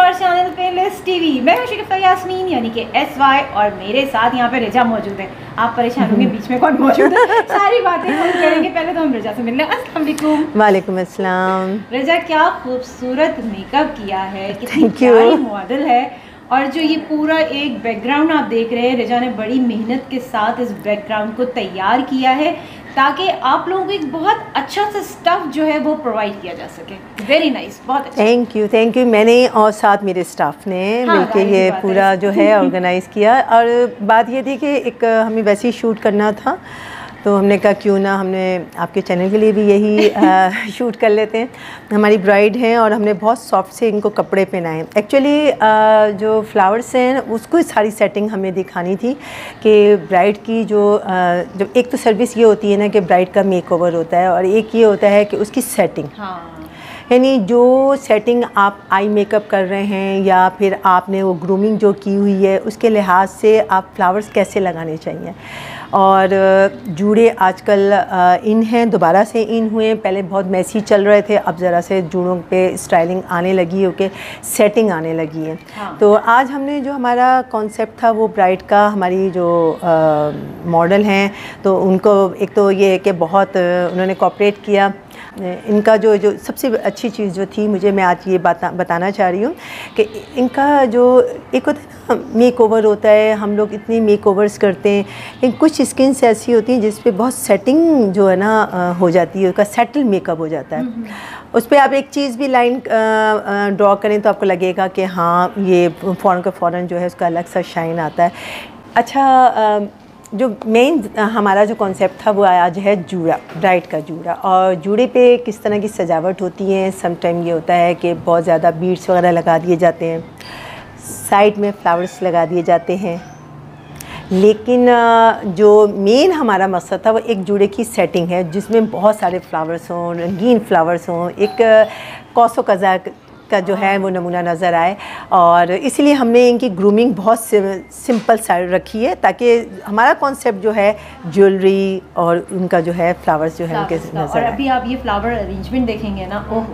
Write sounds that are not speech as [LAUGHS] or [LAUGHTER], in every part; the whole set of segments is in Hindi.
आवर चैनल प्लेलिस्ट टीवी मैं हूँ शिकफा यास्मीन यानी कि एस वाई और मेरे साथ यहाँ पे रिजा मौजूद है। आप परेशान होंगे [LAUGHS] बीच में कौन मौजूद है? सारी बातें हम करेंगे। पहले तो हम रिजा से मिलने अस्सलाम वालेकुम। वालेकुम अस्सलाम। रिजा क्या खूबसूरत मेकअप किया है। Thank you. मॉडल है। और जो ये पूरा एक बैकग्राउंड आप देख रहे हैं रिजा ने बड़ी मेहनत के साथ इस बैकग्राउंड को तैयार किया है। ताकि आप लोगों को एक बहुत अच्छा सा स्टाफ जो है वो प्रोवाइड किया जा सके। वेरी नाइस nice, बहुत अच्छा। थैंक यू थैंक यू मैंने और साथ मेरे स्टाफ ने हाँ, मिलकर ये पूरा है। जो है [LAUGHS] ऑर्गेनाइज़ किया। और बात ये थी कि एक हमें वैसे ही शूट करना था। तो हमने कहा क्यों ना हमने आपके चैनल के लिए भी यही [LAUGHS] शूट कर लेते हैं। हमारी ब्राइड हैं और हमने बहुत सॉफ्ट से इनको कपड़े पहनाए एक्चुअली जो फ्लावर्स हैं उसको सारी सेटिंग हमें दिखानी थी कि ब्राइड की जो जब एक तो सर्विस ये होती है ना कि ब्राइड का मेकओवर होता है और एक ये होता है कि उसकी सेटिंग। हाँ। यानी जो सेटिंग आप आई मेकअप कर रहे हैं या फिर आपने वो ग्रूमिंग जो की हुई है उसके लिहाज से आप फ्लावर्स कैसे लगाने चाहिए? और जुड़े आजकल इन हैं दोबारा से इन हुए हैं पहले बहुत मैसी चल रहे थे अब ज़रा से जूड़ों पे स्टाइलिंग आने लगी है कि सेटिंग आने लगी है हाँ। तो आज हमने जो हमारा कॉन्सेप्ट था वो ब्राइट का हमारी जो मॉडल हैं तो उनको एक तो ये है कि बहुत उन्होंने कॉपरेट किया इनका जो जो सबसे अच्छी चीज़ जो थी मुझे मैं आज ये बता बताना चाह रही हूँ कि इनका जो एक होता है ना मेक ओवर होता है हम लोग इतनी मेक ओवर्स करते हैं लेकिन कुछ स्किन्स ऐसी होती हैं जिस पे बहुत सेटिंग जो है ना हो जाती है उसका सेटल मेकअप हो जाता है। उस पर आप एक चीज़ भी लाइन ड्रॉ करें तो आपको लगेगा कि हाँ ये फ़ौरन का फ़ौरन जो है उसका अलग सा शाइन आता है। अच्छा अ, जो मेन हमारा जो कॉन्सेप्ट था वो आज है जूड़ा ब्राइड का जूड़ा। और जूड़े पे किस तरह की सजावट होती है? सम टाइम ये होता है कि बहुत ज़्यादा बीड्स वगैरह लगा दिए जाते हैं। साइड में फ्लावर्स लगा दिए जाते हैं। लेकिन जो मेन हमारा मकसद था वो एक जूड़े की सेटिंग है, जिसमें बहुत सारे फ्लावर्स हों, रंगीन फ्लावर्स हों, एक कौसो कज़ा का जो है वो नमूना नज़र आए। और इसीलिए हमने इनकी ग्रूमिंग बहुत सिंपल सा रखी है ताकि हमारा कॉन्सेप्ट जो है ज्वेलरी और उनका जो है फ्लावर्स जो है उनके और नज़र अभी आप ये फ्लावर अरेंजमेंट देखेंगे ना ओह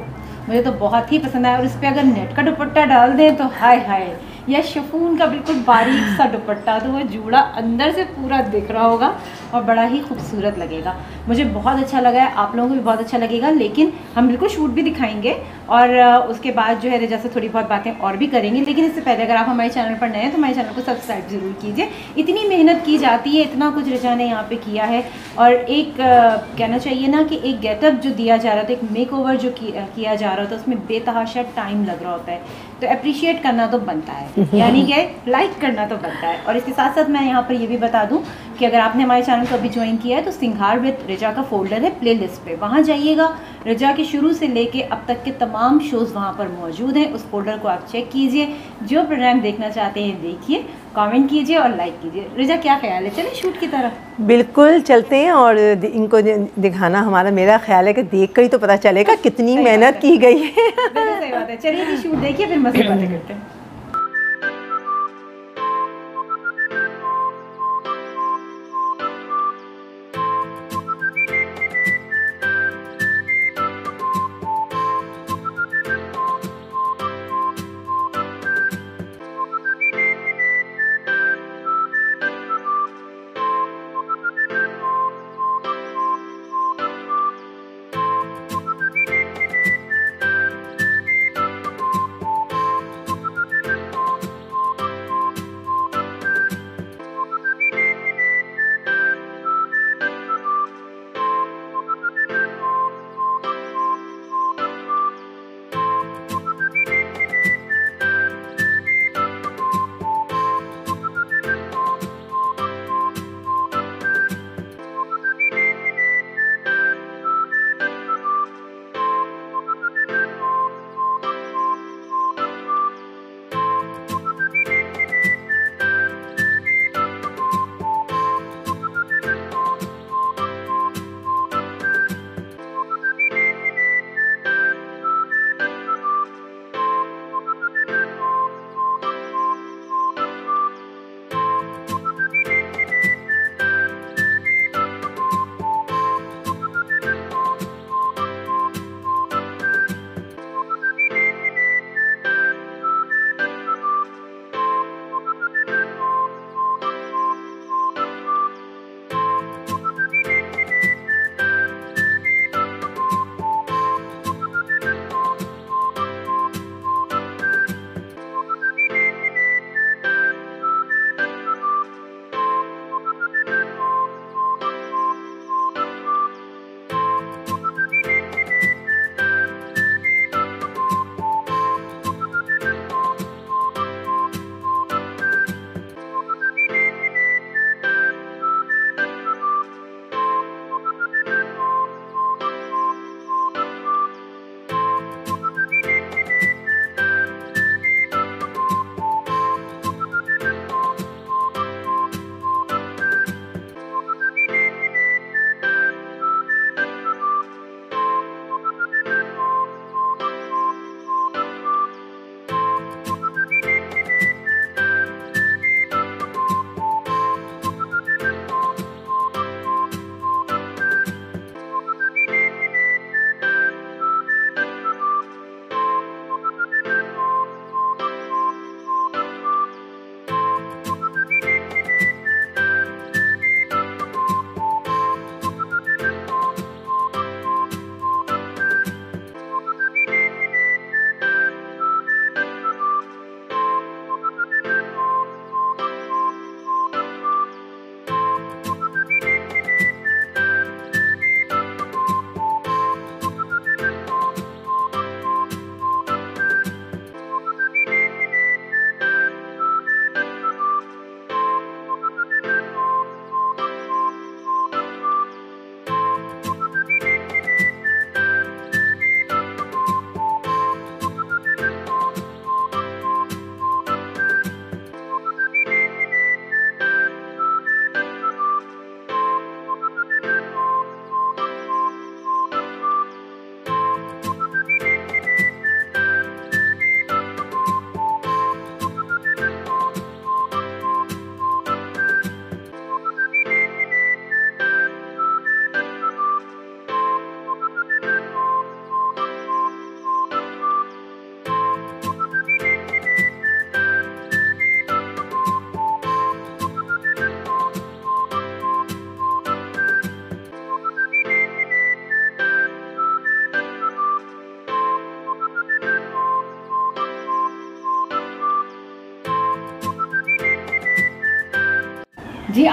मुझे तो बहुत ही पसंद आया। और इस पर अगर नेट का दुपट्टा डाल दें तो हाय हाय या शफून का बिल्कुल बारीक सा दुपट्टा तो वो जूड़ा अंदर से पूरा दिख रहा होगा और बड़ा ही खूबसूरत लगेगा। मुझे बहुत अच्छा लगा है, आप लोगों को भी बहुत अच्छा लगेगा, लेकिन हम बिल्कुल शूट भी दिखाएँगे और उसके बाद जो है रिजा से थोड़ी बहुत बातें और भी करेंगे, लेकिन इससे पहले अगर आप हमारे चैनल पर नए हैं तो हमारे चैनल को सब्सक्राइब ज़रूर कीजिए। इतनी मेहनत की जाती है, इतना कुछ रिजा ने यहाँ पर किया है और एक कहना चाहिए ना कि एक गेटअप जो दिया जा रहा था, एक मेक जो किया जा रहा था, उसमें बेतहाशा टाइम लग रहा होता है। तो अप्रिशिएट करना तो बनता है। यानी कि लाइक करना तो बनता है। और इसके साथ साथ मैं यहाँ पर ये भी बता दूँ कि अगर आपने हमारे चैनल को अभी ज्वाइन किया है तो सिंघार विद रिजा का फोल्डर है प्ले लिस्ट पे। वहाँ जाइएगा। रिजा के शुरू से लेके अब तक के तमाम शोज़ वहाँ पर मौजूद हैं। उस फोल्डर को आप चेक कीजिए। जो प्रोग्राम देखना चाहते हैं देखिए। कमेंट कीजिए और लाइक कीजिए। रिजा क्या ख्याल है? चले शूट की तरफ़। बिल्कुल चलते हैं और इनको दिखाना हमारा मेरा ख्याल है कि देख कर ही तो पता चलेगा कितनी मेहनत की गई है। सही बात है। चलिए शूट देखिए फिर मज़े बातें करते हैं।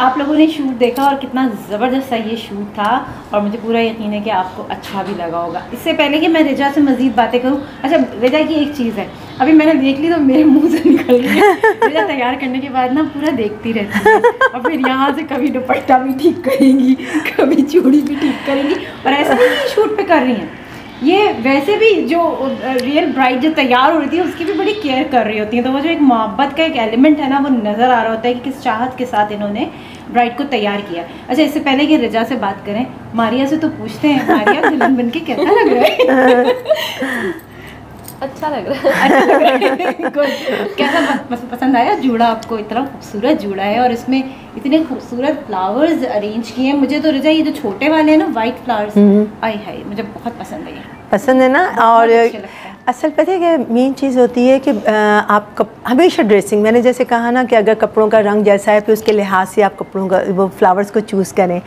आप लोगों ने शूट देखा और कितना ज़बरदस्त सा ये शूट था और मुझे पूरा यकीन है कि आपको अच्छा भी लगा होगा। इससे पहले कि मैं रिजा से मज़ीद बातें करूँ अच्छा रिजा की एक चीज़ है। अभी मैंने देख ली तो मेरे मुँह से निकल गई रिजा तैयार करने के बाद ना पूरा देखती रहती है और फिर यहाँ से कभी दुपट्टा भी ठीक करेंगी, कभी चूड़ी भी ठीक करेंगी और ऐसा नहीं शूट पे कर रही हैं। ये वैसे भी जो रियल ब्राइड जो तैयार हो रही थी, उसकी भी बड़ी केयर कर रही होती है। तो वो जो एक मोहब्बत का एक एलिमेंट है ना, वो नज़र आ रहा होता है कि किस चाहत के साथ इन्होंने ब्राइड को तैयार किया। अच्छा इससे पहले कि रजा से बात करें मारिया से तो पूछते हैं मारिया दुल्हन बन के कैसा लग रहा है? [LAUGHS] अच्छा लग रहा है। अच्छा लग रहा है। कैसा पसंद आया? जूड़ा आपको इतना खूबसूरत जूड़ा है और इसमें इतने खूबसूरत फ्लावर्स अरेंज किए हैं। मुझे तो रजा ये जो छोटे वाले हैं ना वाइट फ्लावर्स आई हाई मुझे बहुत पसंद है पसंद है ना? और असल पता है कि मेन चीज़ होती है कि आप कप, हमेशा ड्रेसिंग मैंने जैसे कहा ना कि अगर कपड़ों का रंग जैसा है फिर उसके लिहाज से आप कपड़ों का वो फ्लावर्स को चूज़ करें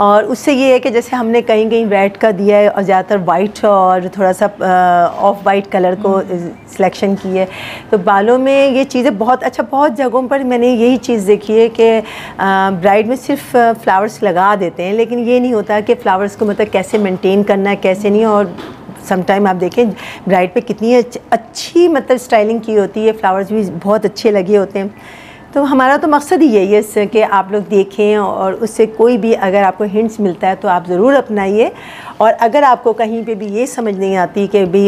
और उससे ये है कि जैसे हमने कहीं कहीं रेड का दिया है और ज़्यादातर वाइट और थोड़ा सा ऑफ़ वाइट कलर को सिलेक्शन हम्म। की है तो बालों में ये चीज़ें बहुत अच्छा बहुत जगहों पर मैंने यही चीज़ देखी है कि ब्राइड में सिर्फ़ फ्लावर्स लगा देते हैं लेकिन ये नहीं होता कि फ़्लावर्स को मतलब कैसे मेनटेन करना है कैसे नहीं और समटाइम आप देखें ब्राइड पे कितनी अच्छी मतलब स्टाइलिंग की होती है फ्लावर्स भी बहुत अच्छे लगे होते हैं। तो हमारा तो मकसद ही यही है कि आप लोग देखें और उससे कोई भी अगर आपको हिंट्स मिलता है तो आप ज़रूर अपनाइए। और अगर आपको कहीं पे भी ये समझ नहीं आती कि भी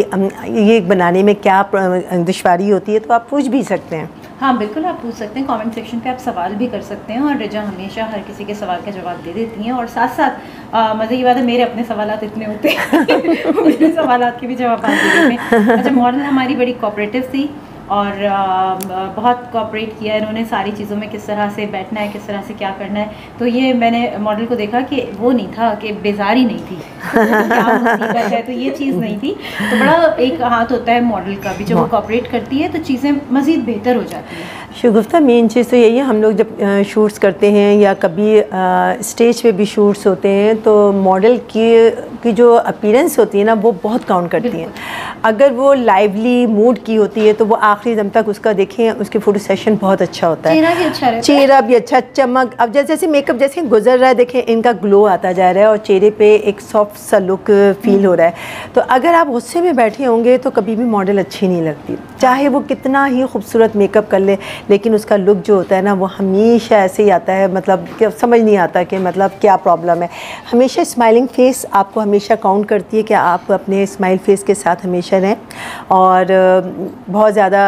ये बनाने में क्या दुशारी होती है तो आप पूछ भी सकते हैं। हाँ बिल्कुल आप पूछ सकते हैं। कमेंट सेक्शन पे आप सवाल भी कर सकते हैं और रिजा हमेशा हर किसी के सवाल का जवाब दे देती हैं। और साथ साथ मज़े की बात है, मेरे अपने सवाल इतने होते हैं। [LAUGHS] मेरे सवाल के भी जवाब देते हैं। अच्छा मॉडल हमारी बड़ी कॉपरेटिव थी। और बहुत कॉपरेट किया है इन्होंने सारी चीज़ों में किस तरह से बैठना है किस तरह से क्या करना है। तो ये मैंने मॉडल को देखा कि वो नहीं था कि बेजारी नहीं थी। [LAUGHS] क्या है तो ये चीज़ नहीं थी। तो बड़ा एक हाथ होता है मॉडल का भी जब वो कॉपरेट करती है तो चीज़ें मज़ीद बेहतर हो जाती हैं। शगुफ्ता मेन चीज़ तो यही है हम लोग जब शूट्स करते हैं या कभी स्टेज पे भी शूट्स होते हैं तो मॉडल की की जो अपीरेंस होती है ना वो बहुत काउंट करती हैं। अगर वो लाइवली मूड की होती है तो वो आखिरी दम तक उसका देखें उसके फ़ोटो सेशन बहुत अच्छा होता है। चेहरा भी अच्छा चेहरा भी अच्छा चमक अब जैसे जैसे मेकअप जैसे गुजर रहा है देखें इनका ग्लो आता जा रहा है और चेहरे पर एक सॉफ्ट सा लुक फील हो रहा है। तो अगर आप गुस्से में बैठे होंगे तो कभी भी मॉडल अच्छी नहीं लगती। चाहे वो कितना ही खूबसूरत मेकअप कर ले लेकिन उसका लुक जो होता है ना, वो हमेशा ऐसे ही आता है। मतलब समझ नहीं आता कि मतलब क्या प्रॉब्लम है। हमेशा स्माइलिंग फेस आपको हमेशा काउंट करती है कि आप अपने स्माइल फेस के साथ हमेशा रहें। और बहुत ज़्यादा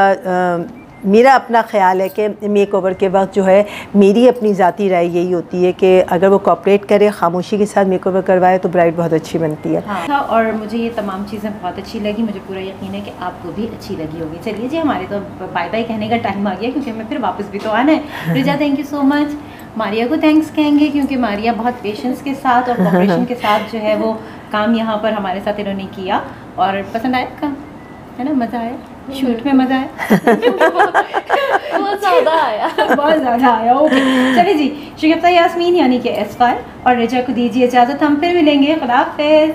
मेरा अपना ख्याल है कि मेक ओवर के वक्त जो है मेरी अपनी ज़ाती राय यही होती है कि अगर वो कॉपरेट करे खामोशी के साथ मेक ओवर करवाए तो ब्राइड बहुत अच्छी बनती है। हाँ। और मुझे ये तमाम चीज़ें बहुत अच्छी लगी मुझे पूरा यकीन है कि आपको भी अच्छी लगी होगी। चलिए जी हमारे तो बाय बाय कहने का टाइम आ गया क्योंकि हमें फिर वापस भी तो आना है। [LAUGHS] रिजा thank you so much Maria को थैंक्स कहेंगे क्योंकि मारिया बहुत पेशेंस के साथ और कॉपरेशन के साथ जो है वो काम यहाँ पर हमारे साथ इन्होंने किया। और पसंद आया काम है ना मज़ा आया? शूट में मज़ा [LAUGHS] आया। बहुत ज़्यादा आया। बहुत ज़्यादा आया ओके। चलिए जी शिक्षा यासमीन यानी कि एस और रिजा को दीजिए इजाज़त हम फिर मिलेंगे। खुदाफिज